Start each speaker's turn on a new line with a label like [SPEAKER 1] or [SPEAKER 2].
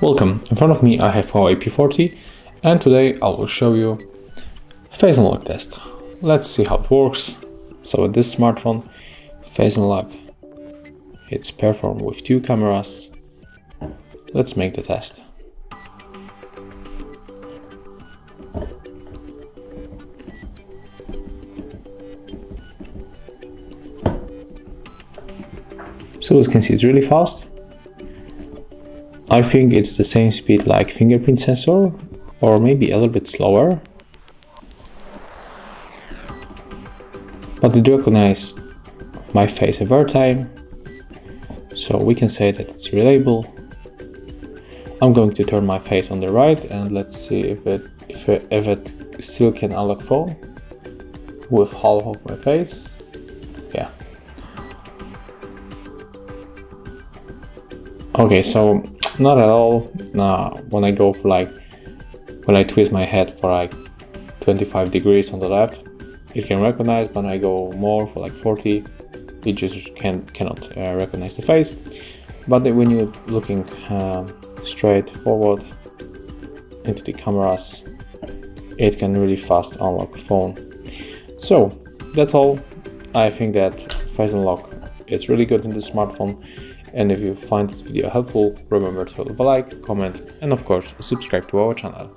[SPEAKER 1] Welcome, in front of me I have Huawei P40 and today I will show you face unlock test. Let's see how it works. So with this smartphone, face unlock, it's performed with two cameras. Let's make the test. So as you can see, it's really fast. I think it's the same speed like fingerprint sensor or maybe a little bit slower. But it recognizes my face every time, so we can say that it's reliable. I'm going to turn my face on the right and let's see if it if it, if it still can unlock phone with half of my face. Yeah. Okay, so not at all. Nah, when I go for like, when I twist my head for like 25 degrees on the left, it can recognize. When I go more for like 40, it just can cannot uh, recognize the face. But when you're looking uh, straight forward into the cameras, it can really fast unlock phone. So that's all. I think that face unlock is really good in the smartphone and if you find this video helpful, remember to leave a like, comment and of course subscribe to our channel.